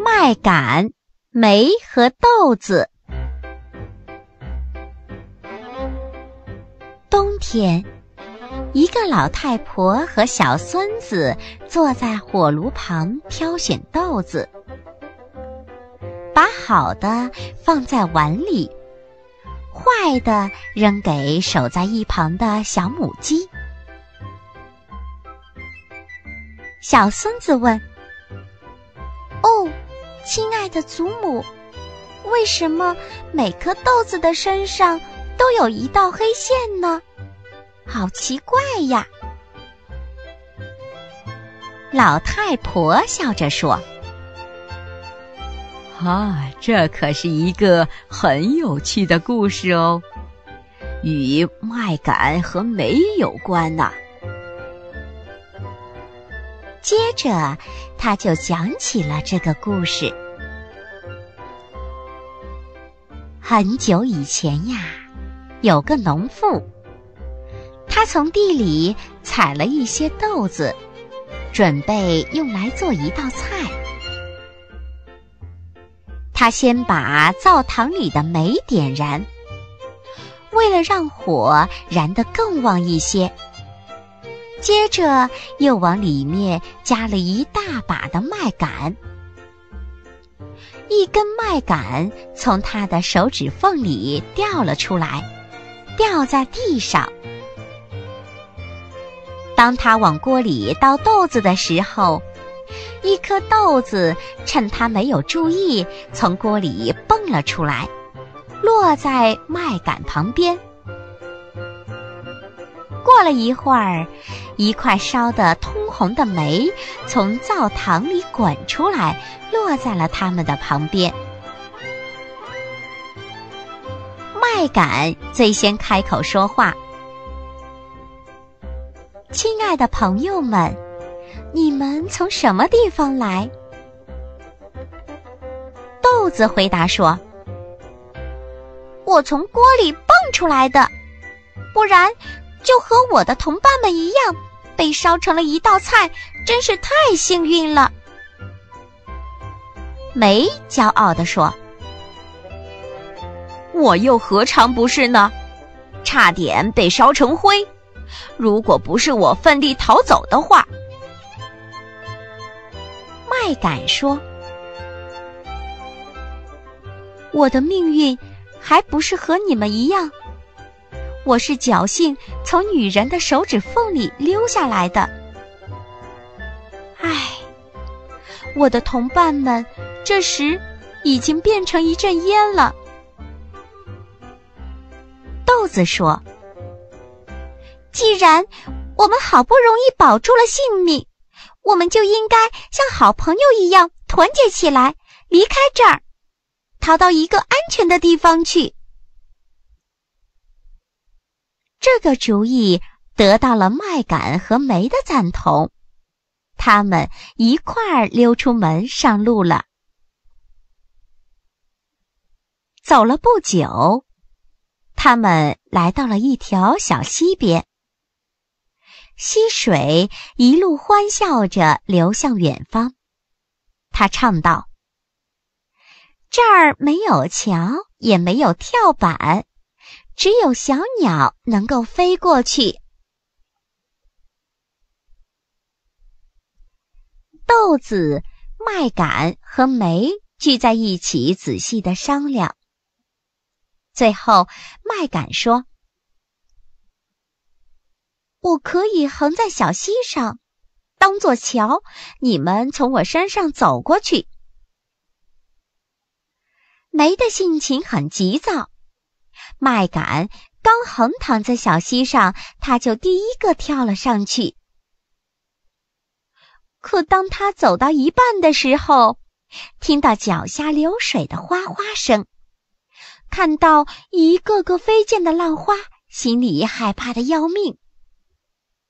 麦秆、煤和豆子。冬天，一个老太婆和小孙子坐在火炉旁挑选豆子，把好的放在碗里，坏的扔给守在一旁的小母鸡。小孙子问：“，亲爱的祖母，为什么每颗豆子的身上都有一道黑线呢？好奇怪呀！”老太婆笑着说：“啊，这可是一个很有趣的故事哦，与麦秆和煤有关呐。”接着，他就讲起了这个故事。很久以前呀，有个农妇，她从地里采了一些豆子，准备用来做一道菜。她先把灶堂里的煤点燃，为了让火燃得更旺一些。接着又往里面加了一大把的麦秆，一根麦秆从他的手指缝里掉了出来，掉在地上。当他往锅里倒豆子的时候，一颗豆子趁他没有注意，从锅里蹦了出来，落在麦秆旁边。过了一会儿，一块烧得通红的煤从灶膛里滚出来，落在了他们的旁边。麦秆最先开口说话：“亲爱的朋友们，你们从什么地方来？”豆子回答说：“我从锅里蹦出来的，不然。”就和我的同伴们一样，被烧成了一道菜，真是太幸运了。梅骄傲地说：“我又何尝不是呢？差点被烧成灰，如果不是我奋力逃走的话。”麦秆说：“我的命运还不是和你们一样。”我是侥幸从女人的手指缝里溜下来的。唉，我的同伴们这时已经变成一阵烟了。豆子说：“既然我们好不容易保住了性命，我们就应该像好朋友一样团结起来，离开这儿，逃到一个安全的地方去。”这个主意得到了麦秆和煤的赞同，他们一块儿溜出门上路了。走了不久，他们来到了一条小溪边。溪水一路欢笑着流向远方。他唱道：“这儿没有桥，也没有跳板。”只有小鸟能够飞过去。豆子、麦秆和煤聚在一起，仔细的商量。最后，麦秆说：“我可以横在小溪上，当做桥，你们从我身上走过去。”煤的性情很急躁。麦秆刚横躺在小溪上，他就第一个跳了上去。可当他走到一半的时候，听到脚下流水的哗哗声，看到一个个飞溅的浪花，心里害怕的要命。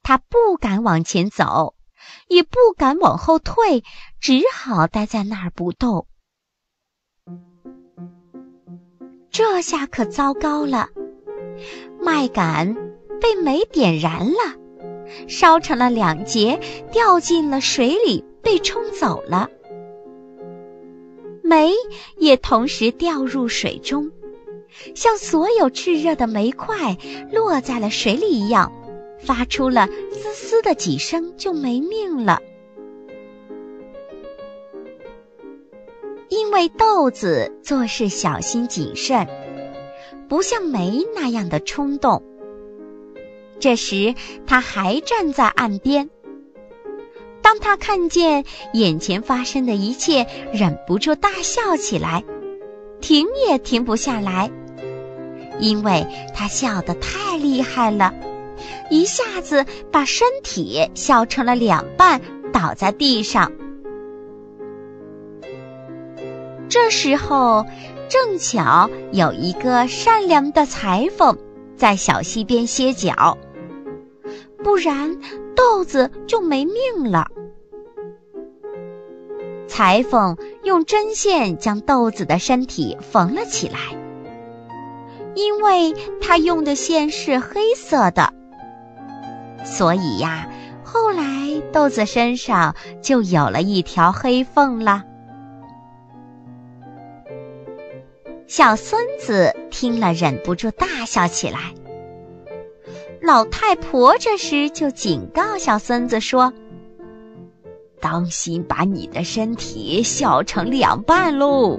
他不敢往前走，也不敢往后退，只好待在那儿不动。这下可糟糕了，麦秆被煤点燃了，烧成了两截，掉进了水里，被冲走了。煤也同时掉入水中，像所有炽热的煤块落在了水里一样，发出了嘶嘶的几声，就没命了。为豆子做事小心谨慎，不像梅那样的冲动。这时，他还站在岸边。当他看见眼前发生的一切，忍不住大笑起来，停也停不下来，因为他笑得太厉害了，一下子把身体笑成了两半，倒在地上。这时候，正巧有一个善良的裁缝在小溪边歇脚，不然豆子就没命了。裁缝用针线将豆子的身体缝了起来，因为他用的线是黑色的，所以呀，后来豆子身上就有了一条黑缝了。小孙子听了，忍不住大笑起来。老太婆这时就警告小孙子说：“当心把你的身体笑成两半喽！”